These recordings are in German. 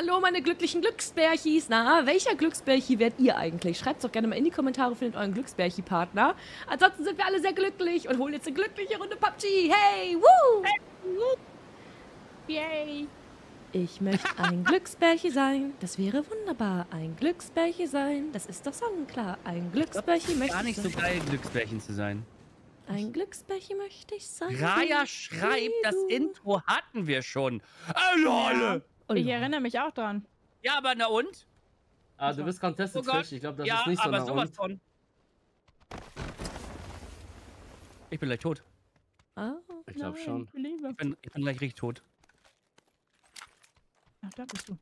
Hallo, meine glücklichen Glücksbärchis. Na, welcher Glücksbärchi werdet ihr eigentlich? Schreibt doch gerne mal in die Kommentare, findet euren Glücksbärchi-Partner. Ansonsten sind wir alle sehr glücklich und holen jetzt eine glückliche Runde PUBG. Hey, woo! Yay. Ich möchte ein Glücksbärchi sein. Das wäre wunderbar. Ein Glücksbärchi sein. Das ist doch sonnenklar. Ein Glücksbärchi möchte Gar ich nicht so sein. geil, Glücksbärchen zu sein. Ein Glücksbärchi möchte ich sein. Raya schreibt, das. Intro hatten wir schon. Äh, lol. Oh, Ich ja. erinnere mich auch dran. Ja, aber na und? Ah, du bist Contested Oh. Fish. Ich glaube, das ja, ist nicht so aber nah sowas und. von. Ich bin gleich tot. Ah, Ich glaube schon. ich. Ich bin, ich bin gleich richtig tot. Ach, da bist du.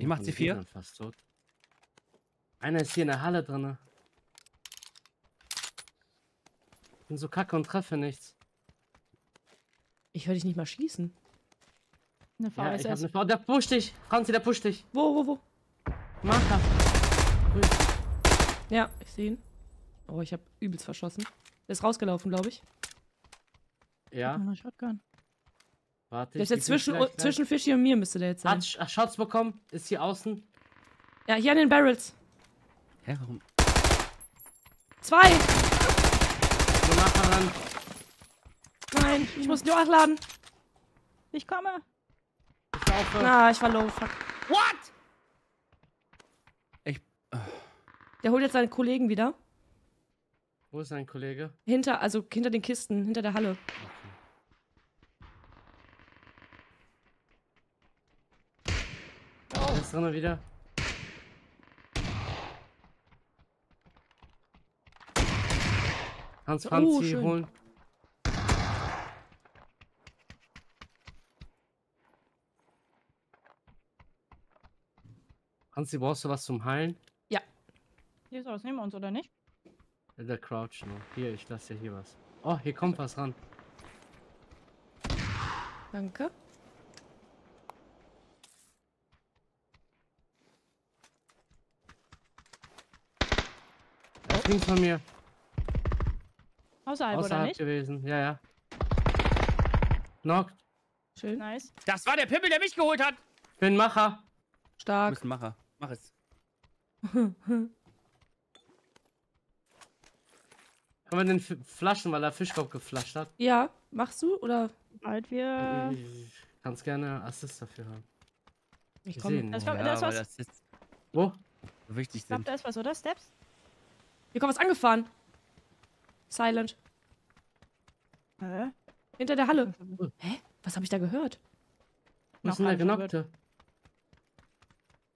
Ich mach von den C4. Gegnern Fast tot. Einer ist hier in der Halle drin. Bin so kacke und treffe nichts. Ich höre dich nicht mal schießen. Eine Ja, ich hab VSS. eine Frau. Der pusht dich. Franzi, der pusht dich. Wo, wo, wo? Marker. Ja, ich sehe ihn. Oh, ich habe übelst verschossen. Der ist rausgelaufen, glaube ich. Ja, Eine Shotgun. warte. Der ist ich jetzt ihn zwischen, gleich, zwischen Fischi und mir, müsste der jetzt sein. Hat Shots bekommen. Ist hier außen. Ja, hier an den Barrels. Hä, warum? Zwei! So Marker ran. Nein, ich muss nur nachladen. Ich komme. Ich laufe. Ah, ich war low, fuck. What? Ich. Der holt jetzt seinen Kollegen wieder. Wo ist dein Kollege? Hinter, also hinter den Kisten, hinter der Halle. Der ist drin wieder. Hans Oh, Franzi schön. holen. Hansi, brauchst du was zum Heilen? Hier ist aus, nehmen wir uns, oder nicht? Ja, Der Crouch nur. Hier, ich lasse dir hier was. Oh, hier kommt was ran. Danke. Er fliegt von mir. Außerhalb, oder Außerhalb nicht? gewesen. Ja, ja. Knockt. Schön. Nice. Das war der Pimmel, der mich geholt hat. Bin Macher. Du Stark. bist ein Macher. Mach es. Können wir den F flaschen, weil er Fischkopf geflasht hat? Ja, machst du? Oder? Bald wir. Ich kann's gerne Assist dafür haben. Ich Ich komme. Das nur. kommt- Ja, das weil was- das ist Wo? so wichtig Ich glaube, sind. da ist was, oder? Steps? Hier kommt was angefahren. Silent. Hä? Hinter der Halle. Hä? Was habe ich da gehört? Noch ist denn der halb verwirrt.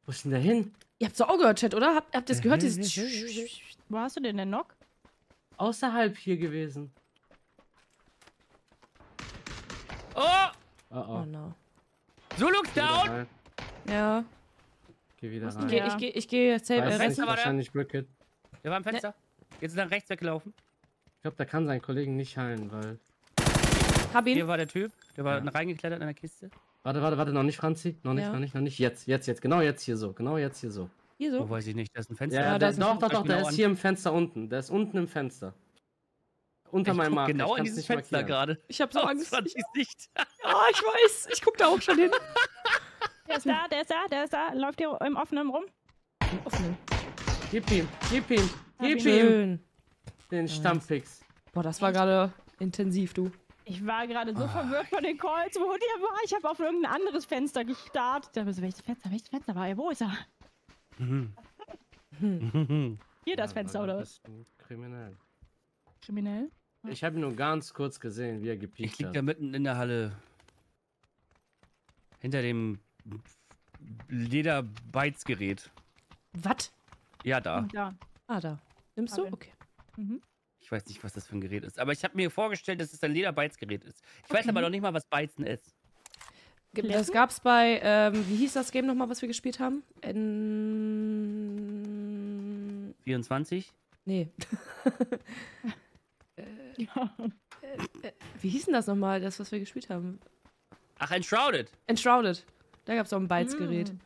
Wo ist denn der hin? Ihr habt's doch auch gehört, Chat, oder? Habt, habt ihr es gehört? Äh, Dieses Wo hast du den denn noch? Außerhalb hier gewesen. Oh! Oh Oh oh. no. Wieder down! Ja. Geh wieder Ich rein. gehe ich geh, ich geh safe, äh, Weiß Fenster nicht, retten. war der? wahrscheinlich Bricket. Der war am Fenster. Jetzt ist er rechts weggelaufen. Ich glaube, der kann seinen Kollegen nicht heilen, weil. Hab ihn. Hier war der Typ. Der war Ja. reingeklettert in der Kiste. Warte, warte, warte, noch nicht, Franzi. Noch nicht, Ja. noch nicht, noch nicht. Jetzt, jetzt, jetzt. Genau jetzt hier so. Genau jetzt hier so. Hier Oh, so. weiß ich nicht. Das ist ein Fenster. Ja, Ja, ja da ist ein doch, Fenster. doch, doch, der Genau ist an. hier im Fenster unten. Der ist unten im Fenster. Unter Ich meinem Marker. genau ich in nicht Fenster markieren. gerade. Ich hab so Aus Angst. Franzis Sicht. Ja, ich weiß. Ich guck da auch schon hin. Der ist da, der ist da, der ist da. Läuft hier im Offenen rum. Offen. Gib ihm, gib ihm, gib ihm Schön. den Stammpix. Boah, das war gerade intensiv, du. Ich war gerade so Ah. verwirrt von den Calls, wo der war. Ich habe auf irgendein anderes Fenster gestarrt. Ich dachte, so, welches Fenster, welches Fenster war er? Wo ist er? Mhm. Hm. Mhm. Hier das Ja, Fenster, oder was? Kriminell. Kriminell? Ich habe nur ganz kurz gesehen, wie er Ich gepiekt lieg hat. da mitten in der Halle. Hinter dem Lederbeizgerät. Was? Ja, da. Da. Ah, da. Nimmst Hab du? Okay. Mhm. Ich weiß nicht, was das für ein Gerät ist. Aber ich habe mir vorgestellt, dass es ein Lederbeizgerät ist. Ich weiß aber noch nicht mal, was Beizen ist. Das Kletten? gab's bei, ähm, wie hieß das Game nochmal, was wir gespielt haben? N 24? nee. Ja. Wie hieß denn das nochmal, das, was wir gespielt haben? Ach, Enshrouded. Enshrouded. Da gab's auch ein Beizgerät. Mm.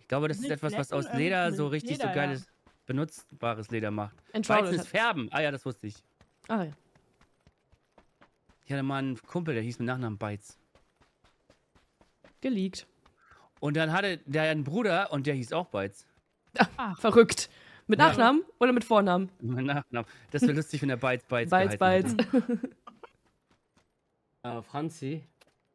Ich glaube, das ist etwas, was aus Leder so richtig Leder, so ja. geiles, benutzbares Leder macht. Beizen ist Färben. Ah ja, das wusste ich. Ah ja. Ich hatte mal einen Kumpel, der hieß mit Nachnamen Beitz. Geleakt. Und dann hatte der einen Bruder und der hieß auch Beitz. Ach, verrückt. Mit Ja. Nachnamen oder mit Vornamen? Mit Nachnamen. Das wäre lustig, wenn der Beitz Beitz Beiz, Beiz. geheißen hätte. Äh, Franzi,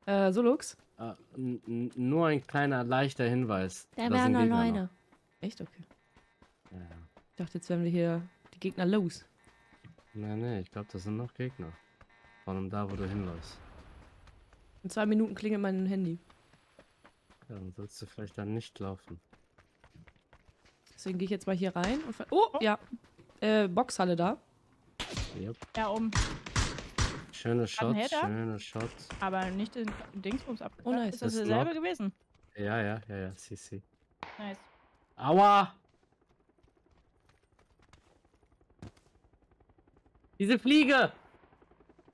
Äh, Solux? äh, nur ein kleiner leichter Hinweis. Der sind Gegner noch. Echt? Okay. Ja, ja. Ich dachte, jetzt werden wir hier die Gegner los. Nee, nee, ich glaube, das sind noch Gegner. Vor allem da, wo du hinläufst. In zwei Minuten klingelt mein Handy. Ja, dann sollst du vielleicht dann nicht laufen. Deswegen gehe ich jetzt mal hier rein. Und ver- oh, ja. Äh, Boxhalle da. Yep. Ja, oben. Schöne Shots, schöne Shots. Aber nicht den Dingsbums ab. Oh, nice. Ist das Das ist derselbe gewesen? Ja, ja, ja, ja, CC. Nice. Aua! Diese Fliege!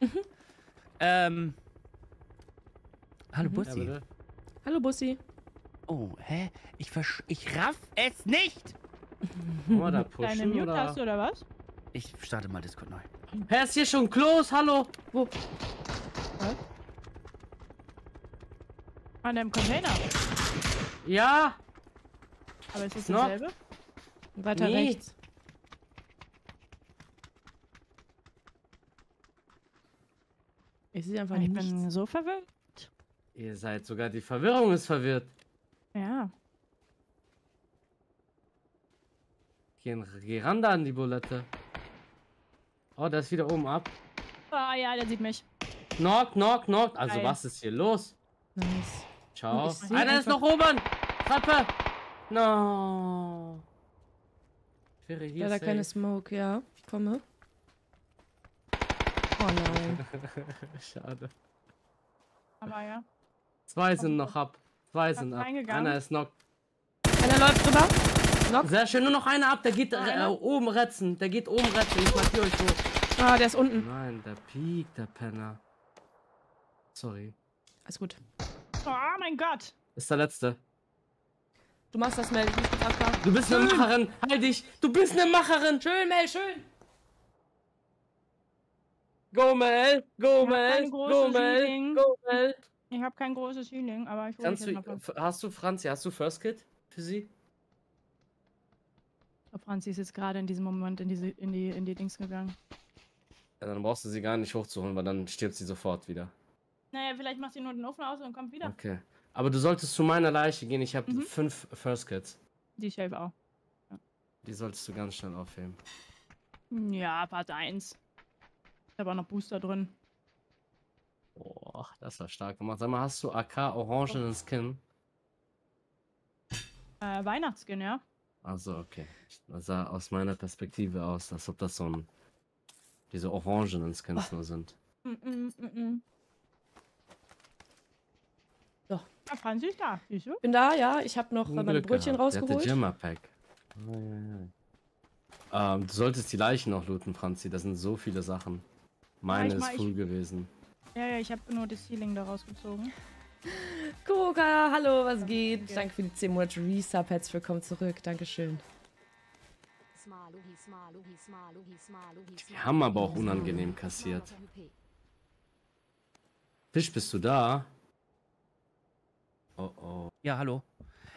Ähm. Hallo Mhm. Ja, Bussi. bitte. Hallo, Bussi. oh, hä? Ich, versch ich raff es nicht! Wir da Deine pushen, oder? Mute-Taste oder was? Ich starte mal Discord neu. Hä, ist hier schon close? Hallo? Wo? An dem Container. Ja! Aber ist das dasselbe? Weiter Nee. rechts. Ich sehe einfach Ich nichts. bin so verwirrt. Ihr seid sogar, die Verwirrung ist verwirrt. Ja. Geh, geh ran da an die Bulette. Oh, der ist wieder oben ab. Ah ja, der sieht mich. Knock, knock, knock. Also Geil. was ist hier los? Nice. Ciao. Ich Einer ist noch oben. Treppe. No. Ich wäre hier Leider keine safe. Smoke, ja. Ich komme. Schade. Aber ja. Zwei sind noch ab. Zwei sind ab. Einer ist knock. Einer läuft drüber. Knock. Sehr schön, nur noch einer ab. Der geht äh, Einer? oben retzen. Der geht oben retzen. Ich markiere euch so. Ah, der ist unten. Nein, der piekt, der Penner. Sorry. Alles gut. Oh mein Gott. Ist der letzte. Du machst das, Mel. Ich abfahren. Du bist eine. Macherin. Halt dich. Du bist eine Macherin. Schön, Mel, schön. Go, Mel. Go, hab Mel. kein Go, großes Mel. Feeling. Go, Mel. Ich habe kein großes Healing, aber ich hole du, hast du, Franzi, hast du First Kit für sie? Oh, Franzi ist jetzt gerade in diesem Moment in, diese, in, die, in die Dings gegangen. Ja, dann brauchst du sie gar nicht hochzuholen, weil dann stirbt sie sofort wieder. Naja, vielleicht macht sie nur den Ofen aus und kommt wieder. Okay. Aber du solltest zu meiner Leiche gehen. Ich habe Mhm. fünf First Kits. Die Shave auch. Die solltest du ganz schnell aufheben. Ja, Part 1. Ist aber noch Booster drin. Boah, das war stark gemacht. Sag mal, hast du AK orangenen Skin? Äh, Weihnachtsskin, ja? Also, okay. Das sah aus meiner Perspektive aus, als ob das so ein. diese orangenen Skins nur sind. Mm -mm, mm -mm. So. Ja, Franzi ist da, siehst du? Bin da, ja. Ich habe noch meine Glück Brötchen gehabt. Der hatte rausgeholt. Pack. Oh, ja, ja. Ähm, du solltest die Leichen noch looten, Franzi. Da sind so viele Sachen. Meine ist mal- ich- full gewesen. Ja, ja, ich habe nur das Healing da rausgezogen. Kuroka, hallo, was geht? Okay. Danke für die 10 Monate Resub. Herzlich willkommen zurück. Dankeschön. Die haben aber auch unangenehm kassiert. Fisch, bist du da? Oh oh. Ja, hallo.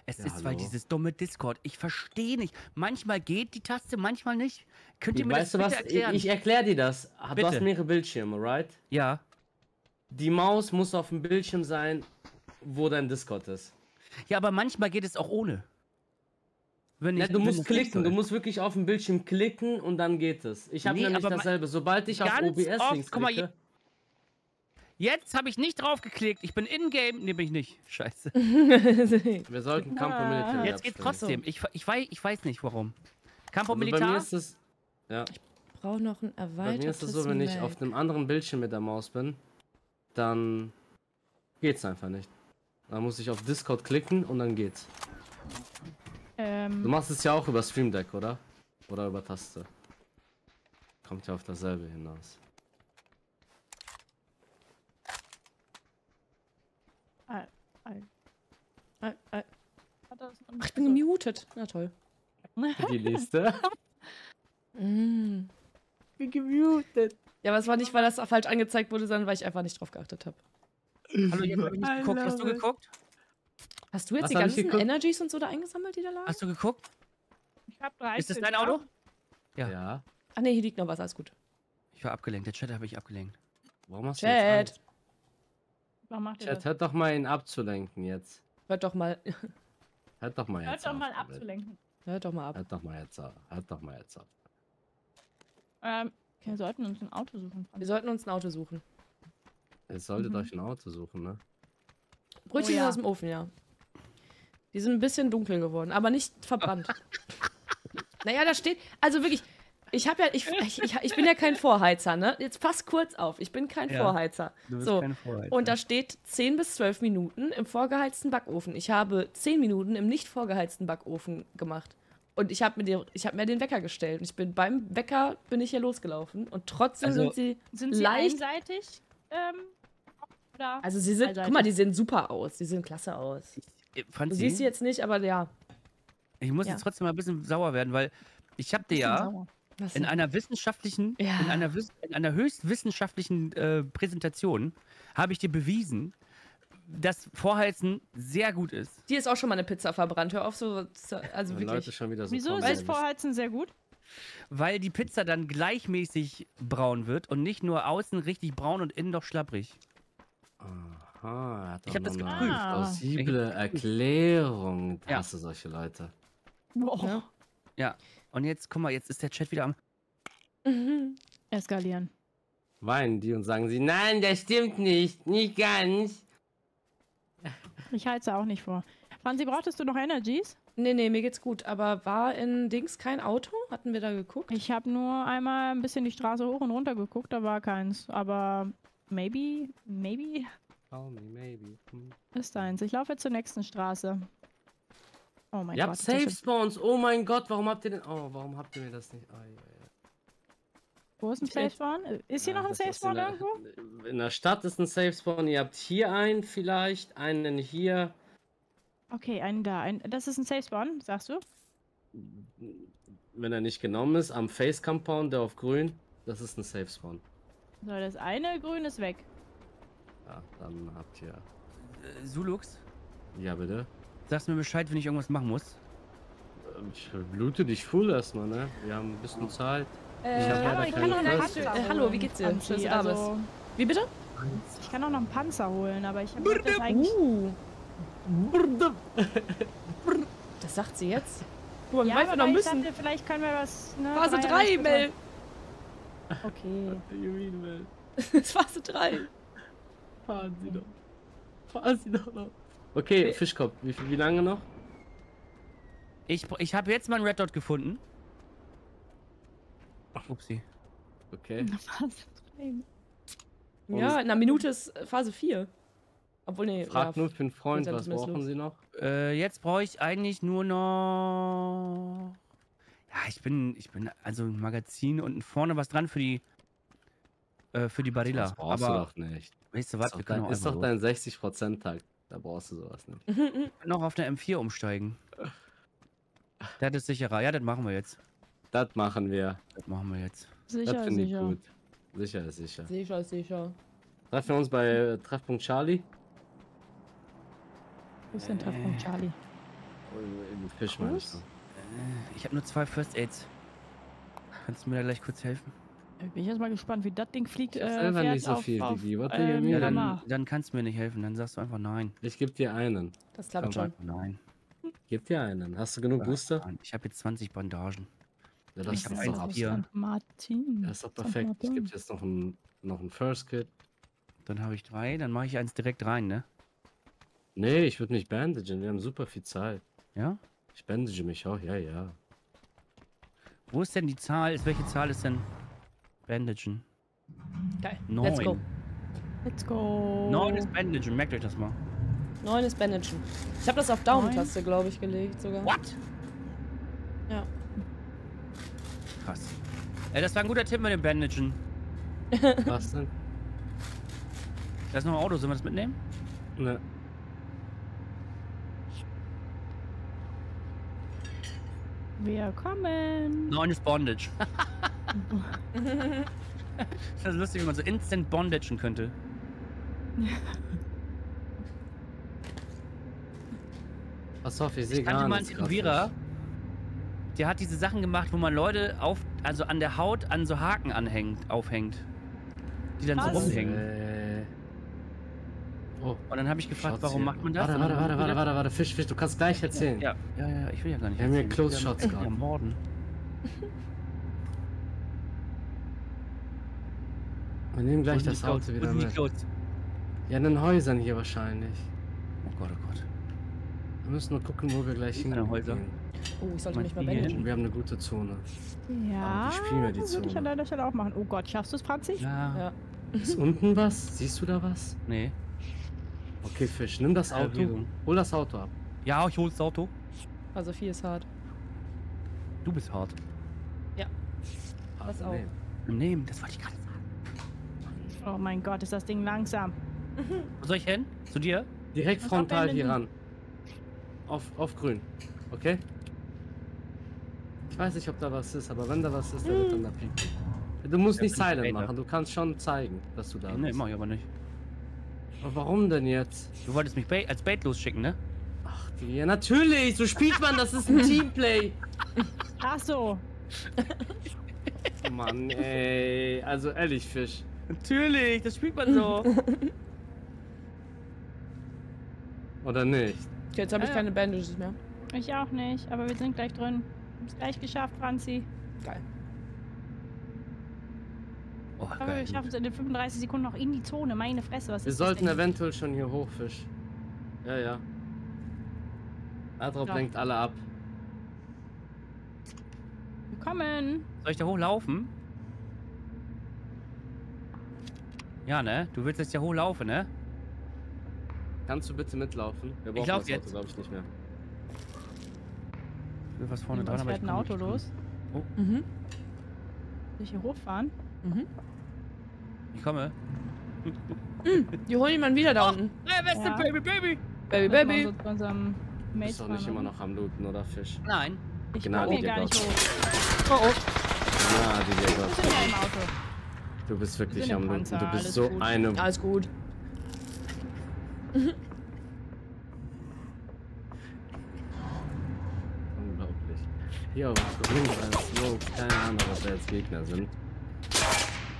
Es Ja, ist, weil hallo. dieses dumme Discord. Ich verstehe nicht. Manchmal geht die Taste, manchmal nicht. Könnt ihr mir Weißt du das was? bitte Ich, erklären? ich erkläre dir das. Du Bitte. hast mehrere Bildschirme, right? ja. Die Maus muss auf dem Bildschirm sein, wo dein Discord ist. Ja, aber manchmal geht es auch ohne. Wenn Ja, ich, du wenn musst klicken, du musst wirklich auf dem Bildschirm klicken und dann geht es. Ich habe Nee, nämlich dasselbe. Sobald ich auf OBS oft- links guck mal, klicke, Jetzt habe ich nicht drauf geklickt. Ich bin in-game. Nee, bin ich nicht. Scheiße. wir sollten Campo Ah. Military Jetzt geht's abspielen. trotzdem. Ich, ich, weiß, ich weiß nicht warum. Campo Also bei mir Militar? ist es, ja, brauche noch ein bei erweitertes mir ist es so, wenn ich auf einem anderen Bildschirm mit der Maus bin, dann geht's einfach nicht. Dann muss ich auf Discord klicken und dann geht's. Du Ähm, machst es ja auch über Stream Deck, oder? Oder über Taste. Kommt ja auf dasselbe hinaus. Das- Ach, ich bin gemutet. Na toll. Die Liste. Mm. bin gemutet. Ja, aber es war nicht, weil das falsch angezeigt wurde, sondern weil ich einfach nicht drauf geachtet habe. Hallo, ihr habt nicht geguckt. Hast du geguckt? Hast du jetzt Was die hab ich ganzen? Energies und so da eingesammelt, die da lagen? Hast du geguckt? Ich hab 13. Ist das dein Auto? Ja. Ja. Ach nee, hier liegt noch was, alles gut. Ich war abgelenkt. Der Chat habe ich abgelenkt. Warum hast du Chat. jetzt Angst? Warum macht ihr Chat, das? hört doch mal ihn abzulenken jetzt. Hört doch mal, Hört doch mal Hört jetzt doch auf mal abzulenken. hört doch mal ab. Hört doch mal jetzt auf. Hört doch mal jetzt auf. Ähm, wir sollten uns ein Auto suchen. Wir sollten uns ein Auto suchen. Ihr solltet Mhm. euch ein Auto suchen, ne? Brötchen Oh ja. aus dem Ofen, ja. Die sind ein bisschen dunkel geworden, aber nicht verbrannt. naja, da steht, also wirklich, ich habe ja, ich, ich, ich, ich bin ja kein Vorheizer, ne? Jetzt pass kurz auf, ich bin kein Ja. Vorheizer. Du bist So, keine Vorheizer. Und da steht 10 bis 12 Minuten im vorgeheizten Backofen. Ich habe 10 Minuten im nicht vorgeheizten Backofen gemacht. Und ich habe mir, ich hab mir den Wecker gestellt. Und ich bin beim Wecker bin ich hier losgelaufen. Und trotzdem Also- sind sie. Sind sie Leicht- einseitig? Ähm, oder? Also sie sind. Einseitig. Guck mal, die sehen super aus. Die sehen klasse aus. Äh, Du Franzi, siehst sie jetzt nicht, aber ja. ich muss Ja. jetzt trotzdem mal ein bisschen sauer werden, weil ich habe dir ja sauer. Was in einer wissenschaftlichen, Ja. in einer, in einer höchst wissenschaftlichen äh, Präsentation habe ich dir bewiesen, dass Vorheizen sehr gut ist. Die ist auch schon mal eine Pizza verbrannt. Hör auf so. Also Leute wirklich. schon wieder so Wieso ist Vorheizen sehr gut? Weil die Pizza dann gleichmäßig braun wird und nicht nur außen richtig braun und innen doch schlapprig. Aha, hat Ich doch hab das geprüft. plausible Erklärung. Ich Ja. hasse solche Leute. Boah. Ja. Und jetzt, guck mal, jetzt ist der Chat wieder am. Mhm. Eskalieren. Weinen die und sagen sie, nein, das stimmt nicht, nicht ganz. Ich halte es auch nicht vor. Franzi, brauchtest du noch Energies? Nee, nee, mir geht's gut. Aber war in Dings kein Auto? Hatten wir da geguckt? Ich habe nur einmal ein bisschen die Straße hoch und runter geguckt, da war keins. Aber maybe, maybe Call me maybe. Hm. ist eins. Ich laufe jetzt zur nächsten Straße. Oh mein Ihr Gott. habt ist das Safe. Spawns. Oh mein Gott, warum habt ihr den. Oh, warum habt ihr mir das nicht. Oh, ja, ja. Wo ist ein Safe Spawn? Ist hier Ja, noch ein Safe Spawn in irgendwo? der, In der Stadt ist ein Safe Spawn. Ihr habt hier einen vielleicht, einen hier. Okay, einen da. Ein, das ist ein Safe Spawn, sagst du? Wenn er nicht genommen ist, am Face Compound, der auf grün, das ist ein Safe Spawn. So, das eine grün ist weg. Ja, dann habt ihr. Äh, Sulux, Ja, bitte. Sagst mir Bescheid, wenn ich irgendwas machen muss. Ähm, Ich blute dich full erstmal, ne? Wir haben ein bisschen Zeit. Äh, Ich hab leider ich kann auch einen Flasche. Panzer Äh, hallo, wie geht's dir? Schön, dass du da bist. also, Wie bitte? Ich kann auch noch einen Panzer holen, aber ich habe das eigentlich... Uh. Das sagt sie jetzt. Guck ja, aber noch ich müssen. dachte, vielleicht können wir was... Ne, Phase drei 3, Jahre Mel. Okay. Das ist Phase 3. Fahren Sie doch. Fahren Sie doch noch. Okay, Fischkopf, wie, viel- wie lange noch? Ich, ich habe jetzt mal einen Red Dot gefunden. Upsi. Okay. Phase drei. Ja, in einer Minute ist äh, Phase 4. Obwohl, nee. Frag ja, nur für einen Freund, was brauchen los. Sie noch? Äh, jetzt brauche ich eigentlich nur noch. Ja, ich bin, ich bin also ein Magazin und vorne was dran für die, äh, für die Barilla. Das brauchst Aber du doch nicht. weißt du Das was? ist Wir doch können dein, auch ist doch dein 60%-Tag. Da brauchst du sowas nicht. Wir können noch auf eine M4 umsteigen. Das ist sicherer. Ja, das machen wir jetzt. Das machen wir. Das machen wir jetzt. Sicher, das finde ich sicher. gut. Sicher ist sicher. Sicher, sicher. Treffen wir uns bei äh, Treffpunkt Charlie? Wo ist denn Treffpunkt Charlie? Oh, Im Fisch meine ich Groß? so. Äh, Ich habe nur zwei First Aids. Kannst du mir da gleich kurz helfen? Äh, Bin ich jetzt mal gespannt, wie das Ding fliegt. Ich äh, selber fährt nicht so auf- viel, auf, Digi. Warte, Emil. Ja, Ja, dann, dann kannst du mir nicht helfen. Dann sagst du einfach nein. Ich gebe dir einen. Das klappt Komm, schon. Nein. Gib dir einen. Hast du genug Booster? Nein. Ich habe jetzt 20 Bandagen. Ja, das Ich hab ist eins hier. Martin. Das ist doch perfekt. Ich gebe jetzt noch ein, noch ein First Kit. Dann habe ich drei. Dann mache ich eins direkt rein, ne? Nee, ich würde mich bandagen. Wir haben super viel Zeit. Ja? Ich bandage mich auch. Ja, ja. Wo ist denn die Zahl? Ist, welche Zahl ist denn Bandagen? Geil. Neun. Let's go. Let's go. Neun ist Bandagen. Merkt euch das mal. 9 ist Bandagen. Ich habe das auf Daumentaste, glaube ich, gelegt sogar. What? Ja. Krass. Ey, das war ein guter Tipp mit dem Bandagen. Was denn? Da ist noch ein Auto. Sollen wir das mitnehmen? Ne. Wir kommen. Neun ist Bondage. Das ist lustig, wenn man so instant bondagen könnte. Pass auf, ich sehe Ich kannte gar mal einen nichts. Tätowierer, der hat diese Sachen gemacht, wo man Leute auf, also an der Haut an so Haken anhängt, aufhängt. Die dann so Was? rumhängen. Äh. Oh, Und dann habe ich gefragt, Shots warum hier. macht man das? Warte, warte, warte, warte, warte, warte, Fisch, Fisch, du kannst gleich erzählen. Ja, ja, ja, ich will ja gar nicht. Wir haben hier. Close Shots gerade. morden. Wir nehmen gleich das Auto wieder mit. Ja, in den Häusern hier wahrscheinlich. Oh Gott, oh Gott. Wir müssen nur gucken, wo wir gleich hingehen. Häuser. Oh, ich sollte mich mal bandagen. Wir haben eine gute Zone. Ja, die spielen wir die würde ich Zone. an deiner Stelle auch machen. Oh Gott, schaffst du es, Franzi? Ja, Ja. Ist unten was? Siehst du da was? nee. Okay, Fisch, nimm das Ja, Auto. Hol das Auto ab. Ja, ich hol das Auto. Also viel ist hart. Du bist hart. Was Ah, auch. nee. Nehmen, das wollte ich gerade. Oh mein Gott, ist das Ding langsam. Wo soll ich hin? Zu dir? Direkt Was frontal hier ran. Auf, auf grün. Okay? Ich weiß nicht, ob da was ist, aber wenn da was ist, dann wird dann da pieken. Du musst Ja, nicht silent machen, du kannst schon zeigen, dass du da Nee, bist. mach ich aber nicht. Aber warum denn jetzt? Du wolltest mich als Bait losschicken, ne? Ach, ja natürlich, so spielt man, das ist ein Teamplay. Ach so. Mann, ey. Also ehrlich, Fisch. Natürlich, das spielt man so. Oder nicht? Okay, jetzt habe ich Ja. keine Bandages mehr. Ich auch nicht, aber wir sind gleich drin. Haben es gleich geschafft, Franzi. Geil. Oh, Aber geil. wir schaffen es in den 35 Sekunden noch in die Zone. Meine Fresse, was Wir ist das sollten denn? eventuell schon hier hoch, Fisch. Ja, ja. Adrop Ja. lenkt alle ab. Wir kommen. Soll ich da hochlaufen? Ja, ne? Du willst jetzt ja hochlaufen, ne? Kannst du bitte mitlaufen? Wir Ich brauchen lauf das jetzt. Auto, glaube ich, nicht mehr. Ich will was vorne Uns dran, aber ich ein Auto los. Mhm. Soll ich hier hochfahren? Mhm. Ich komme. Die holen jemanden wieder da unten. Hey, beste Ja. Baby, Baby! Baby, Baby. zu unserem Du Mate bist doch nicht immer noch am Looten, oder Fisch? Nein. Ich Genau, komm hier gar nicht hoch. Oh, oh. Ja, die Wir Gott. sind ja im Auto. Du bist Wir wirklich am. Panzer, Du bist so gut. eine. Alles gut. Unglaublich. Hier auf grün als Jungs. Keine Ahnung, was da jetzt Gegner sind.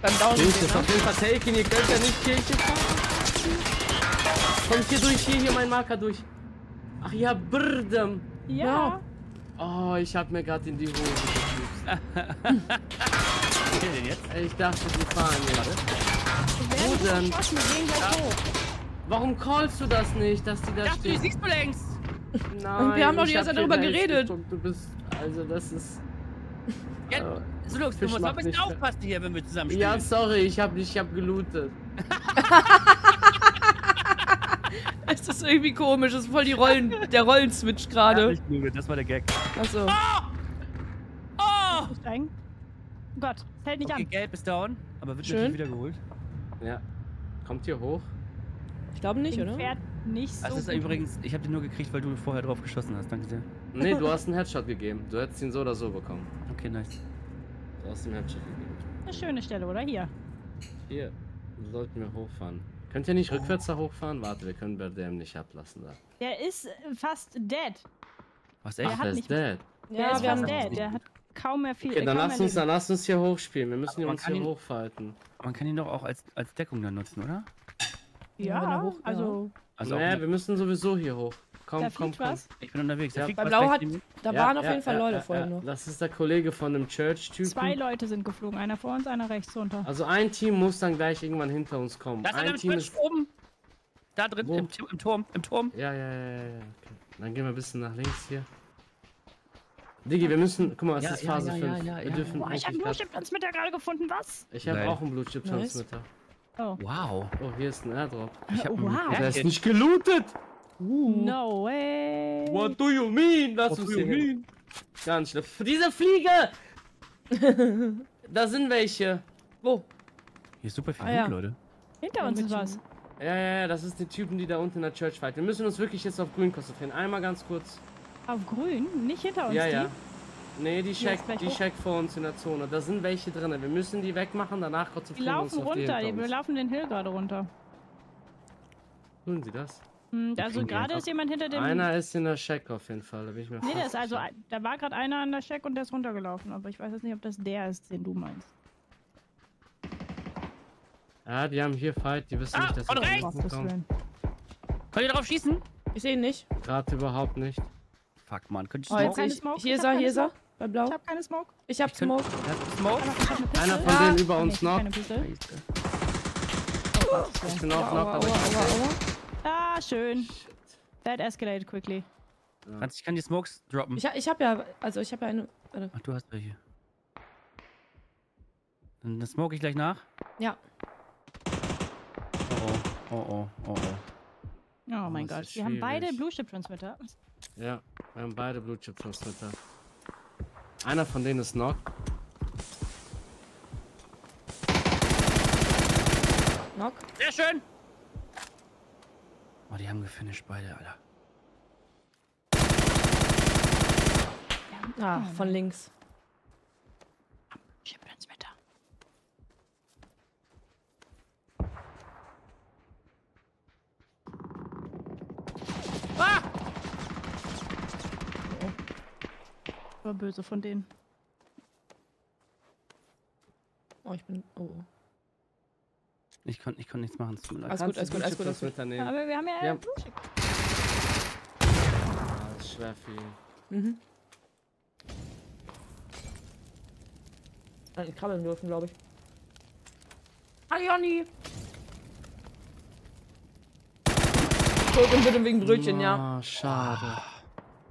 Beim Down sehen, ist auf jeden Fall taken. Ihr könnt ja nicht Kirche fahren. Kommt hier durch. Hier, hier mein Marker durch. Ach ja, Birdem. Ja. Ja. Oh, ich hab mir gerade in die Hose geknipst. Geht denn jetzt? Ich dachte, die fahren jetzt. Wo denn? geschossen, wir gehen gleich hoch. Warum callst du das nicht, dass die da Dachte, du stehen? siehst du längst! Nein, wir haben doch die ich ganze Zeit darüber geredet. geguckt. Du bist, also das ist... Ja, äh, so, Lux, du musst mal ein bisschen aufpassen hier, wenn wir zusammen spielen. ja, sorry, ich hab, ich hab gelootet. Es ist irgendwie komisch. Es ist voll die Rollen, der Rollenswitch Ja, gerade. nicht Google, das war der Gag. Achso. Oh! Steigen. Oh Gott, es hält nicht Okay, an. gelb ist down, aber wird Schön. natürlich wieder geholt. Ja. Kommt hier hoch? Ich glaube nicht, Ding oder? fährt nicht so Das ist gut. übrigens, ich habe den nur gekriegt, weil du vorher drauf geschossen hast. Danke sehr. Nee, du hast einen Headshot gegeben. Du hättest ihn so oder so bekommen. Okay, nice. Du hast einen Headshot gegeben. Eine schöne Stelle, oder? Hier. Hier, sollten wir hochfahren. Könnt ihr nicht rückwärts da hochfahren? Warte, wir können Berdem nicht ablassen da. Der ist fast dead. Was, Der echt? Der nicht- ist dead. Der Ja, ist wir fast haben- dead. Der hat kaum mehr viel. Okay, äh, dann lass mehr uns, dann lass uns hier hochspielen. Wir müssen uns hier ihn- hochfighten. Man kann ihn doch auch als, als Deckung dann nutzen, oder? Ja, Ja, hoch- also Also naja, wir müssen sowieso hier hoch. Komm, komm, komm. was. ich bin unterwegs. Ja, bei Blau hat-. Da Ja, waren auf ja, jeden Fall ja, Leute ja, vorhin ja. noch. Das ist der Kollege von dem Church-Typen. Zwei Leute sind geflogen. Einer vor uns, einer rechts runter. Also ein Team muss dann gleich irgendwann hinter uns kommen. Da ist ein Team ist. oben. Da drin, im, im Turm, im Turm. Ja, ja, ja, ja, ja. Okay. Dann gehen wir ein bisschen nach links hier. Digi, wir müssen. Guck mal, es Ja, ist Phase ja, 5. ja, ja, wir dürfen Boah, ich habe eigentlich. einen grad- Blutstifttransmitter gerade gefunden. Was? Ich habe auch einen Blutchip-Transmitter. Oh. Wow. Oh, hier ist ein Airdrop. Ich hab Wow. einen Der ist nicht gelootet! No way. What do you mean? Lass What uns do hier you hin. Ganz schlimm. Diese Fliege! da sind welche. Wo? Hier ist super viel Ah, ja. Loot, Leute. Hinter uns ist was. Ja, ja, ja, das ist die Typen, die da unten in der Church fighten. Wir müssen uns wirklich jetzt auf grün konzentrieren. Einmal ganz kurz. Auf grün, nicht hinter uns. Ja, die. ja. Nee, die gleich die vor uns in der Zone. Da sind welche drin. Wir müssen die wegmachen, danach Die konzentrieren wir uns laufen auf die runter, die, wir uns. laufen den Hill gerade runter. Tun sie das? Hm, also gerade ist jemand hinter dem. Einer ist in der Shack auf jeden Fall. Da bin ich mir nee, der ist also, da war gerade einer an der Shack und der ist runtergelaufen. Aber ich weiß jetzt nicht, ob das der ist, den du meinst. Ja, die haben hier Fight. Die wissen Ah, nicht, dass wir! Gottes kommen. Könnt ihr drauf schießen? Ich sehe ihn nicht. Gerade überhaupt nicht. Fuck, man. Könnt Oh, ihr jetzt smoken? sehe keine ich. Smoke, Hier ist er, hier ist er. Bei Blau. Ich hab keine Smoke. Ich hab Ich Smoke. Smoke? Ich hab eine Pistole. Einer von Ja. denen über Ah, uns noch. Oh, Ich bin auch noch, aber ich. Ah, schön. That escalated quickly. Kannst, ich kann die Smokes droppen. Ich, ich hab ja, also ich hab ja eine. Warte. Ach, du hast welche. Dann dann smoke ich gleich nach. Ja. Oh oh, oh oh, oh oh. Oh mein das Gott. Wir haben beide. Blue Chip Transmitter. Ja, wir haben beide Blue Chip Transmitter. Einer von denen ist Knock. Knock. Sehr schön! Oh, die haben gefinisht beide, Alter. Ah, von links. Chip Transmitter. Ah! War böse von denen. Oh, ich bin. Oh. oh. Ich konnte ich konnt nichts machen. tut mir leid. Alles gut, alles gut, alles gut, alles gut. Transmitter nehmen. Aber wir haben ja, Ja. Blue Chip. Ah, das ist schwer ihn. Mhm. An krabbeln dürfen, glaube ich. Hi, Jonny! Entschuldigung, bitte wegen Brötchen, ja. Ah,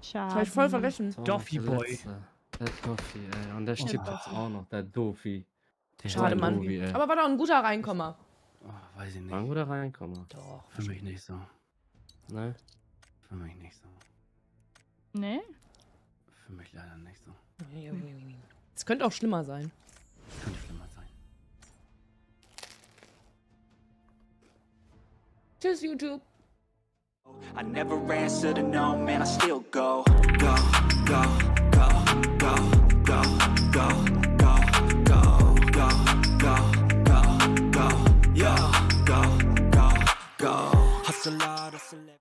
schade. Schade. Hab ich voll vergessen. So, Doffy Boy. letzte. Der Doffy, ey. Und der stirbt jetzt auch noch, der Doffy. Der Schade, Mann. Ey. Aber war doch ein guter Reinkommer. Oh, weiß ich nicht. wo der reinkommen? Doch, für mich nicht so. Ne? Für mich nicht so. Nee? Für mich leider nicht so. Es könnte auch schlimmer sein. Könnte schlimmer sein. Tschüss, YouTube. I never answer to no, man, I still go, go, go, go, go, go, go, go, go, go, go, go, go, go, go,